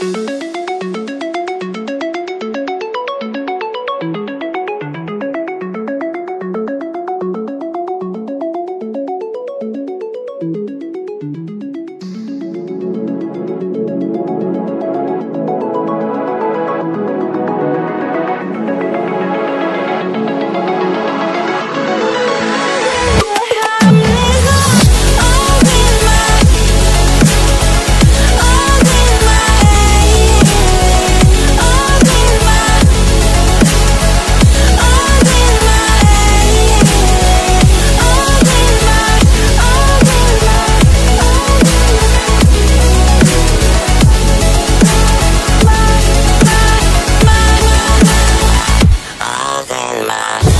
all in my